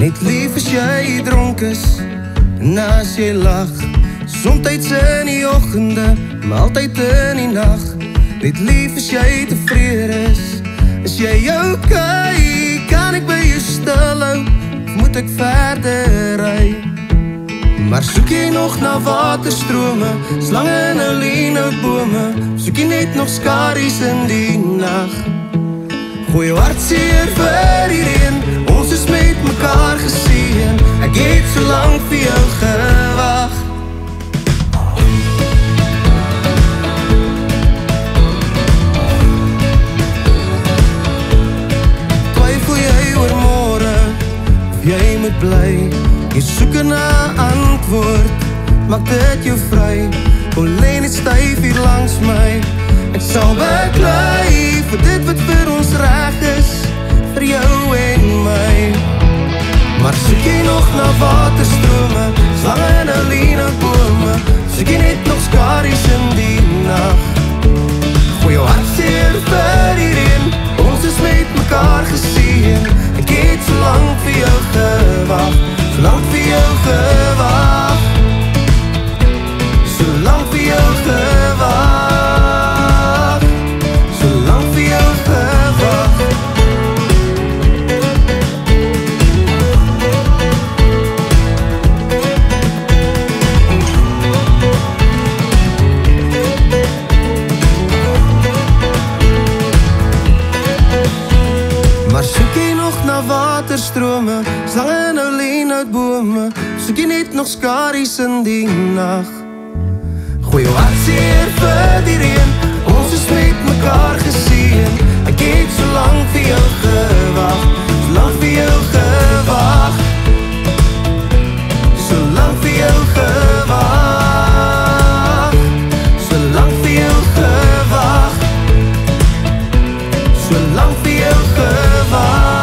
jy dronk is en as jy lag Somtyds in die oggende, maar altyd in die nag Net lief as jy tevrede is Is jy okay? Kan ek by jou stil hou? Moet ek verder ry? Maar soek jy nog na waterstrome, slange en olinebome, soek jy net nog skaries in die nag. Gooi jou hart seer vir Het so lank vir jou gewag. Twyfel jy oor of jy moet bly? Jy soek na antwoord, maak dit jou vry. Kom lê net styf waterstrome, slange nou leen uit bome, soek jy net nog skaries in die nag. Gooi jou hart seer vir die reen, ons is met mekaar geseen, ek het so lang vir jou gewag, so lang vir jou gewag, so lang vir jou gewag, so lang vir jou gewag, so lang vir jou gewag.